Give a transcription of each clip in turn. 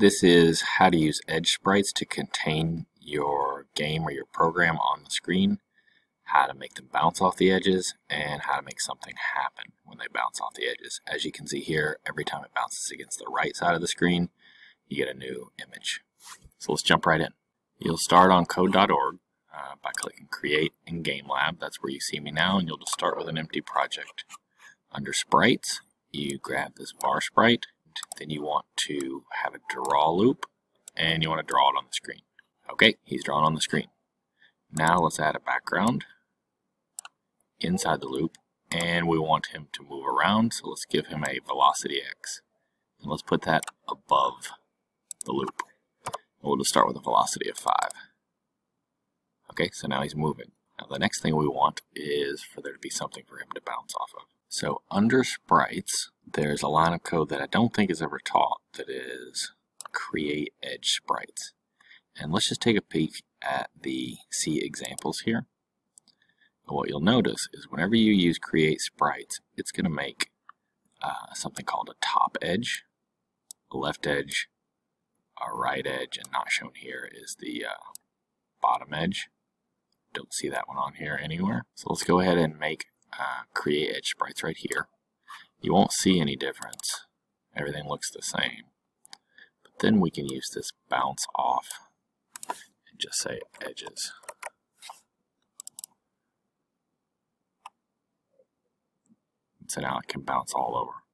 This is how to use edge sprites to contain your game or your program on the screen, how to make them bounce off the edges, and how to make something happen when they bounce off the edges. As you can see here, every time it bounces against the right side of the screen, you get a new image. So let's jump right in. You'll start on code.org uh, by clicking Create in Game Lab. That's where you see me now, and you'll just start with an empty project. Under Sprites, you grab this bar sprite, then you want to have a draw loop, and you want to draw it on the screen. Okay, he's drawn on the screen. Now let's add a background inside the loop, and we want him to move around, so let's give him a velocity x. And let's put that above the loop. And We'll just start with a velocity of 5. Okay, so now he's moving. Now the next thing we want is for there to be something for him to bounce off of. So under sprites, there's a line of code that I don't think is ever taught that is create edge sprites. And let's just take a peek at the C examples here. And what you'll notice is whenever you use create sprites, it's going to make uh, something called a top edge, a left edge, a right edge, and not shown here is the uh, bottom edge. Don't see that one on here anywhere. So let's go ahead and make uh, create edge sprites right here. You won't see any difference. Everything looks the same. But then we can use this bounce off and just say edges. So now it can bounce all over.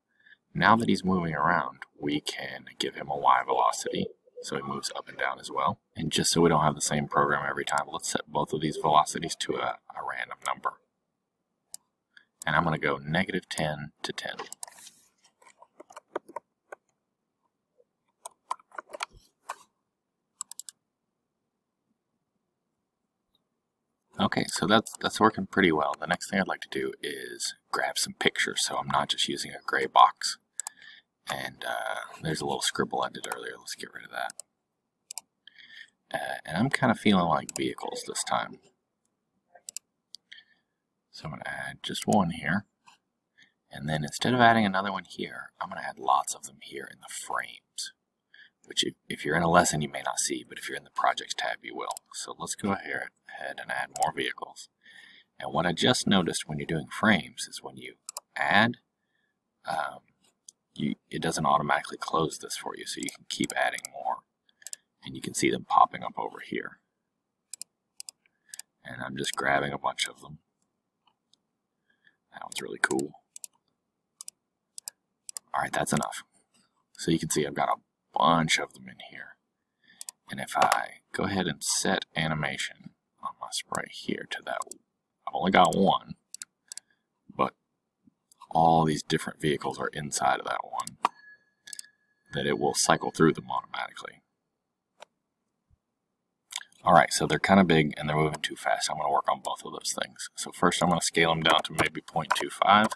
Now that he's moving around, we can give him a Y velocity so he moves up and down as well. And just so we don't have the same program every time, let's set both of these velocities to a, a random number. And I'm going to go negative 10 to 10. Okay, so that's, that's working pretty well. The next thing I'd like to do is grab some pictures so I'm not just using a gray box. And uh, there's a little scribble I did earlier. Let's get rid of that. Uh, and I'm kind of feeling like vehicles this time. So I'm going to add just one here. And then instead of adding another one here, I'm going to add lots of them here in the frames. Which if, if you're in a lesson you may not see, but if you're in the projects tab you will. So let's go ahead and add more vehicles. And what I just noticed when you're doing frames is when you add um, you, it doesn't automatically close this for you, so you can keep adding more. And you can see them popping up over here. And I'm just grabbing a bunch of them. That one's really cool. Alright, that's enough. So you can see I've got a bunch of them in here. And if I go ahead and set animation on my sprite here to that, I've only got one, but all these different vehicles are inside of that one, that it will cycle through them automatically. Alright, so they're kind of big and they're moving too fast. I'm going to work on both of those things. So first I'm going to scale them down to maybe 0.25.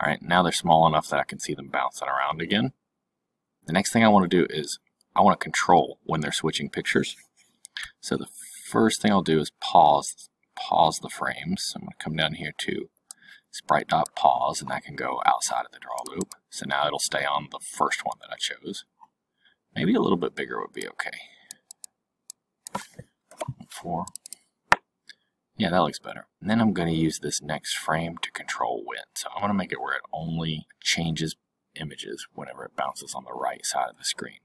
Alright, now they're small enough that I can see them bouncing around again. The next thing I want to do is I want to control when they're switching pictures. So the first thing I'll do is pause pause the frames. So I'm going to come down here to sprite.pause, and that can go outside of the draw loop. So now it'll stay on the first one that I chose. Maybe a little bit bigger would be okay. Four. Yeah, that looks better. And then I'm going to use this next frame to control when. So I'm going to make it where it only changes images whenever it bounces on the right side of the screen.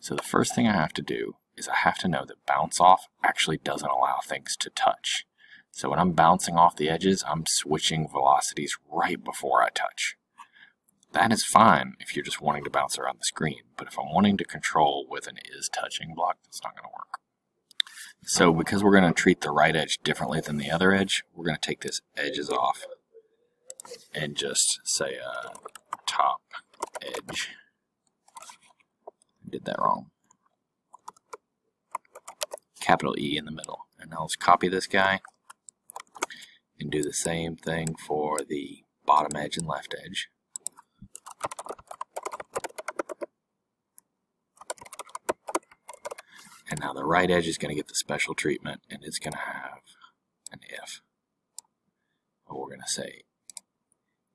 So the first thing I have to do is I have to know that bounce off actually doesn't allow things to touch. So when I'm bouncing off the edges, I'm switching velocities right before I touch. That is fine if you're just wanting to bounce around the screen, but if I'm wanting to control with an is touching block, that's not going to work. So because we're going to treat the right edge differently than the other edge, we're going to take this edges off and just say uh, top edge. I did that wrong capital E in the middle. And now let's copy this guy and do the same thing for the bottom edge and left edge. And now the right edge is going to get the special treatment and it's going to have an if. We're going to say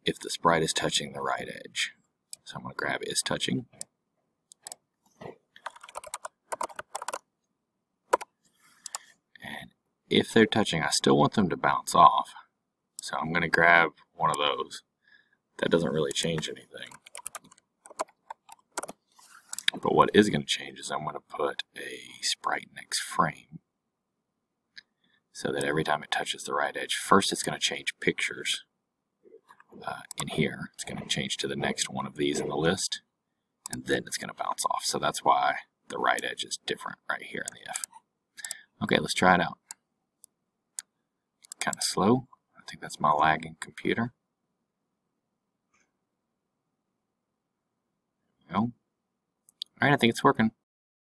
if the sprite is touching the right edge. So I'm going to grab is touching. And if they're touching, I still want them to bounce off. So I'm going to grab one of those. That doesn't really change anything. But what is going to change is I'm going to put a sprite next frame so that every time it touches the right edge, first it's going to change pictures uh, in here. It's going to change to the next one of these in the list, and then it's going to bounce off. So that's why the right edge is different right here in the F. Okay, let's try it out. Kind of slow. I think that's my lagging computer. There. Alright, I think it's working.